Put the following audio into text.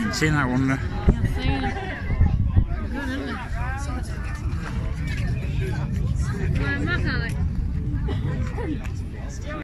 Haven't seen that one. though.